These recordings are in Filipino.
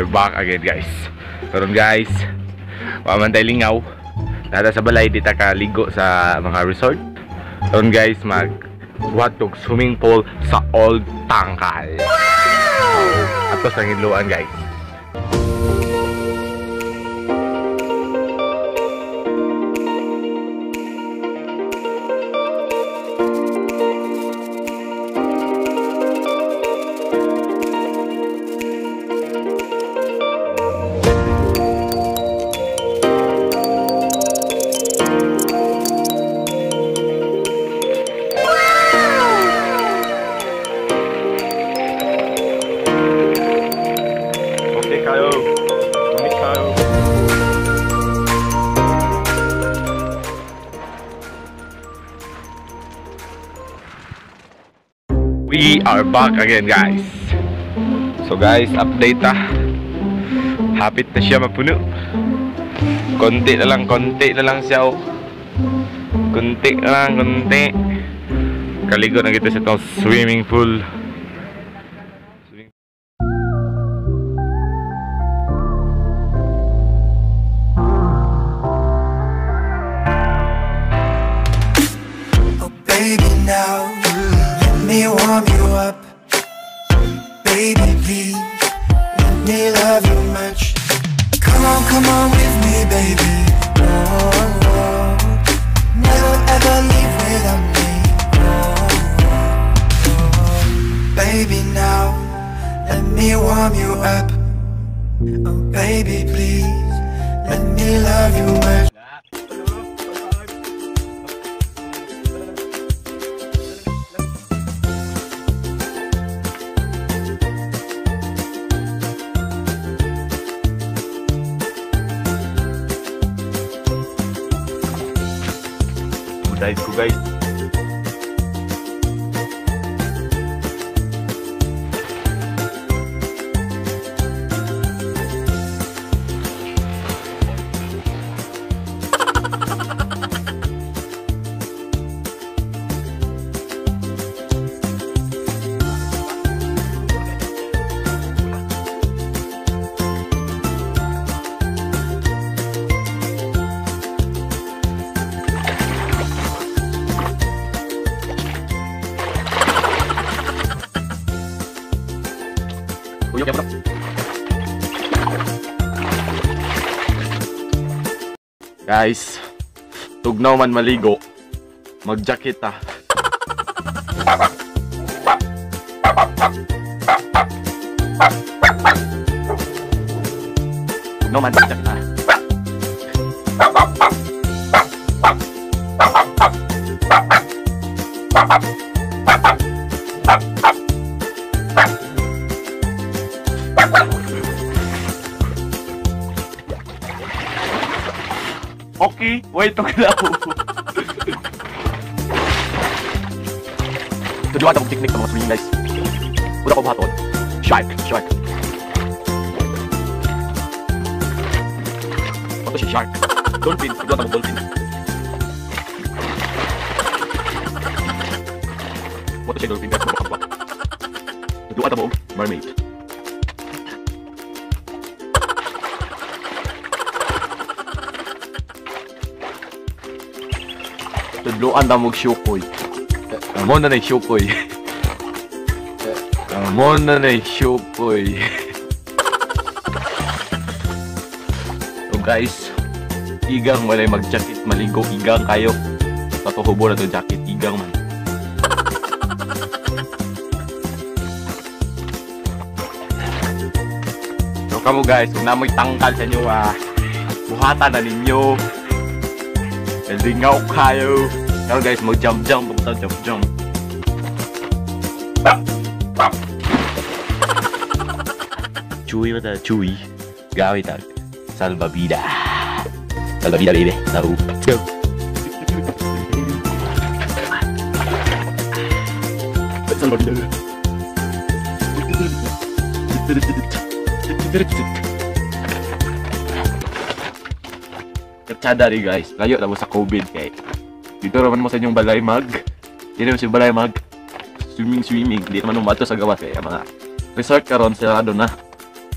are back again guys. Karon guys, wa man tayo lingaw. Nada sa balay dita ka ligo sa mga resort. Karon guys, mag watog swimming pool sa Old Tangkal. Wow! Ato sa Ngiluan guys. We are back again guys. So guys, update ah. Hapit na siya mapuno. Konti na lang, konti na lang siya oh. Konti na lang, konti. Kaligo na kita sa itong swimming pool. Me warm you up. Oh baby please Let me love you much Guys, tugnaw man maligo. Mag-jacket ah. Tugnaw man mag-jacket ah. Okay, wait tugnaw. Tujuan akong technique ng mga swimming guys. Una ko buhaton. Shark, shark. Ito si shark. Dolphin, tujuan akong dolphin. Ito si dolphin guys, mga kapwa. Tujuan akong mermaid. Tudloan na mong syukoy. Amo na na syukoy. Amo na na syukoy. so guys, igang walay mag-jacket maligo igang kayo. Patuhubo na to jacket igang man. So kamo guys, kung namoy tangkal sa inyo ah, buhatan na ninyo. Lingaw kayo. Kaya guys, mag-jump-jump. Pupunta jump-jump. Chewy ba ta? Chewy. Gawin tag. Salvavida. Salvavida baby. Naru. Let's go. Salvavida. Katsada rin guys. Layo na mo sa COVID kay. Dito naman mo sa inyong balay mag. Dito sa balay mag. Swimming swimming. Di naman umato sa gawas kaya mga resort karon sarado na.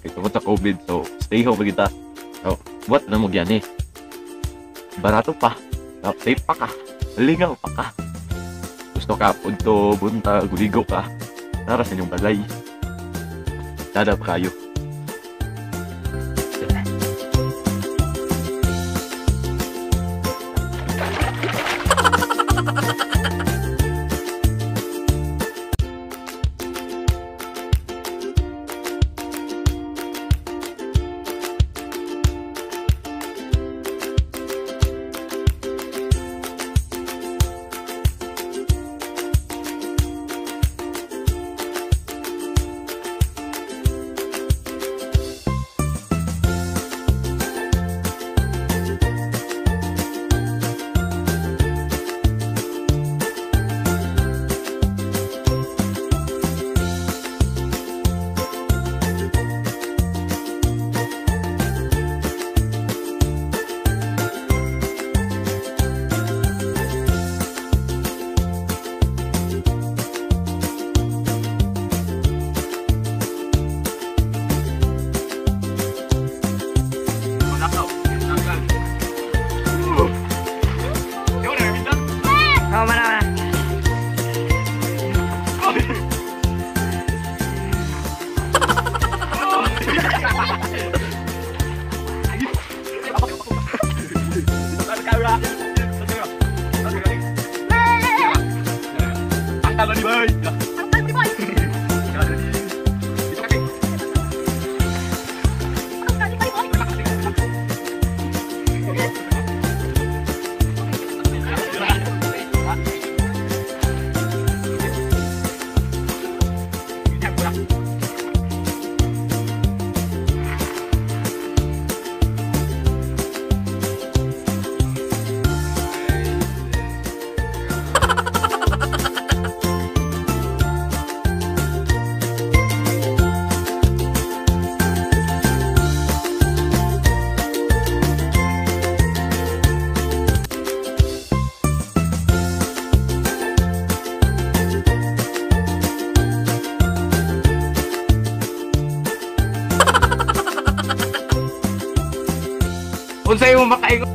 Kaya sa COVID, so stay home kita. So, what na mo yan eh. Barato pa. Safe pa ka. Lingaw pa ka. Gusto ka, punto, bunta, guligo ka. Tara sa inyong balay. Dadap kayo. Unsay mo makaingon?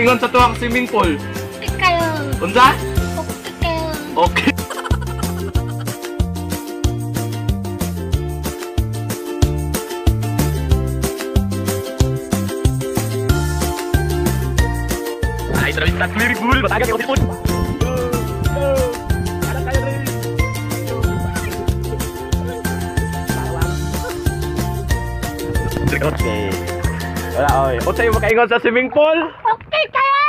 Ingon sa tuwang swimming pool. Kupit kayo. Unsa? Kayo. Okay. Ay, terus tak clear gul, bataga kayo tipon. Okay. Wala, oy. O sa'yo makaingon sa swimming pool? Kupit kayo.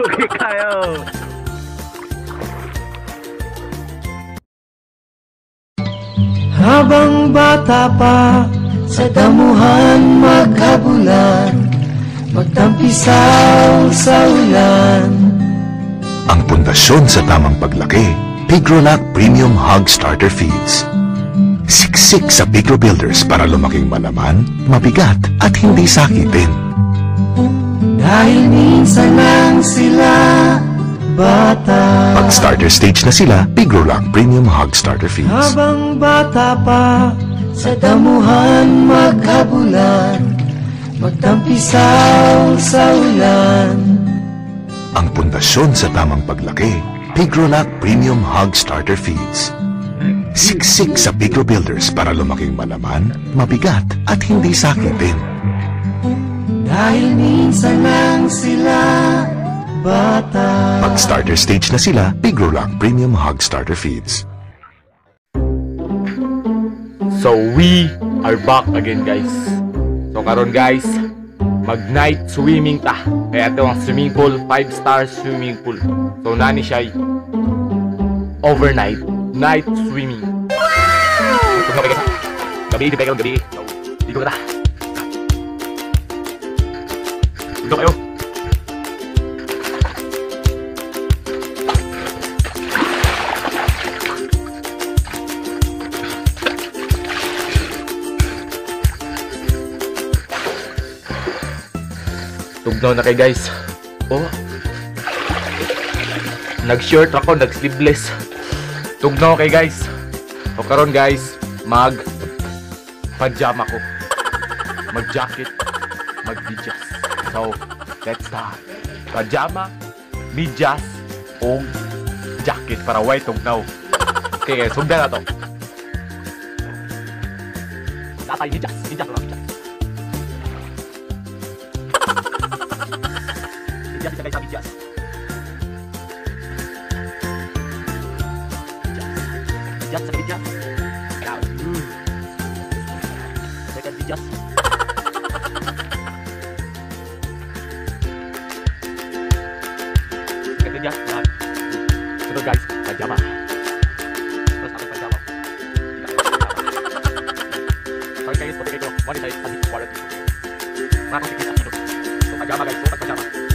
okay kayo. Habang bata pa sa damuhan maghabulan Magtampisaw sa ulan Ang pundasyon sa tamang paglaki, Pigrolac Premium Hog Starter Feeds. Siksik sa Pigro Builders para lumaking malaman, mabigat at hindi sakitin. Dahil minsan lang sila bata Pag starter stage na sila, Pigrolac Premium Hog Starter Feeds. Habang bata pa sa damuhan maghabulan Magtampisaw sa ulan Ang pundasyon sa tamang paglaki, Pigrolac Premium Hog Starter Feeds. Siksik sa Pigro Builders para lumaking malaman, mabigat at hindi sakitin. Dahil minsan lang sila bata Pag starter stage na sila, Pigrolac Premium Hog Starter Feeds. So we are back again guys. So karon guys, mag night swimming ta. Kaya ito ang swimming pool, 5 star swimming pool. So nani siya overnight night swimming. Wow! Gabi guys. Gabi di pa gabi. So dito ka ta. Dito kayo. Tugnaw na kay guys. Oh. Nag-short ako, nag-sleeveless. Tugnaw kay guys. So karon guys, mag pajama ko. Mag jacket, mag medyas. So, let's start. Pajama, medyas, o jacket para white tugnaw. Okay guys, sundan na to. Tatay, medyas. Medyas lang, medyas. Medyas ka guys sa medyas. Medyas sa medyas. Ayan. Mm. Second medyas. Second medyas. Ayan. Sunod guys, pajama. Terus ako pajama. Sorry guys, puti kayo. Monetize at this quality. Mga kong tikita dito. So, pajama guys. So, pajama.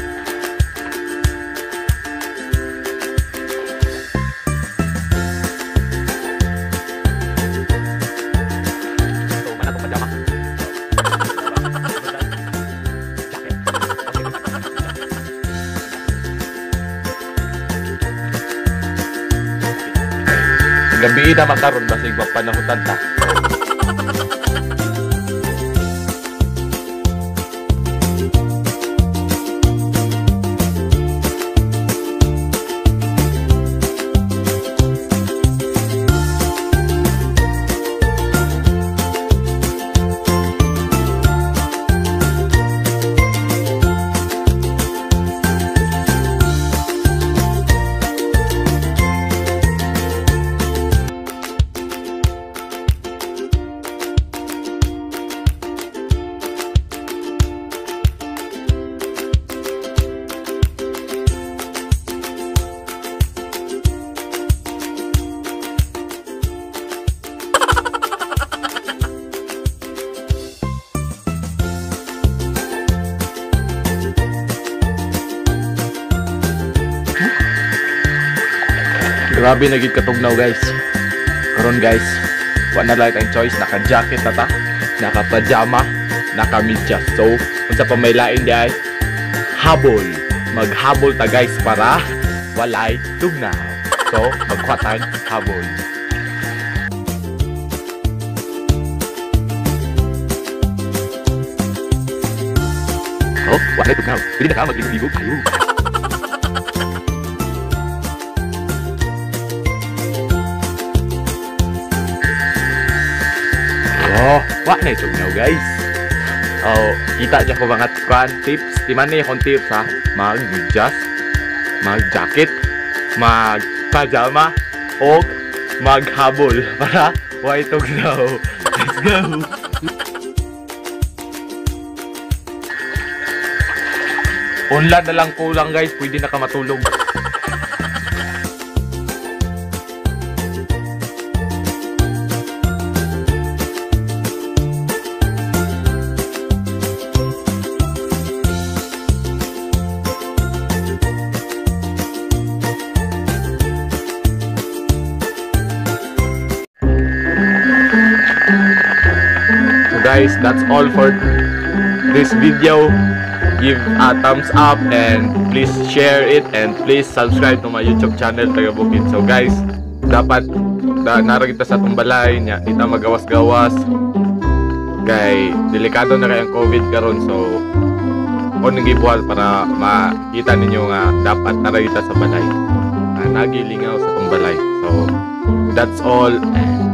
Gabi na makaron basig mapanahutan ta. Grabe naging katugnaw guys. Karon guys, wala na lang tayong choice. Naka-jacket na ta, naka-pajama, naka-medyas. So, unsa pa may lain di ay habol. Maghabol ta guys para walay tugnaw. So, magkuha tayong habol. Oh, wala ito now. Pwede na ka magligo-ligo tayo. Wa na tugnaw guys. Oh, kita niya ko mga kwan tips. Di man ni akong tips ha. Mag-medyas, mag-jacket, mag-pajama, o maghabol para why tugnaw. Let's go! Unlan na lang kulang guys, pwede na ka matulog. Guys, that's all for this video. Give a thumbs up and please share it and please subscribe to my YouTube channel Taga Bukid. So guys, dapat da, nara sa tumbalay nya kita magawas-gawas kay delikado na kay ang COVID karon so on gibuhat para makita ninyo nga dapat nara kita sa balay. Uh, nagilingaw sa tumbalay. So that's all.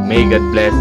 May God bless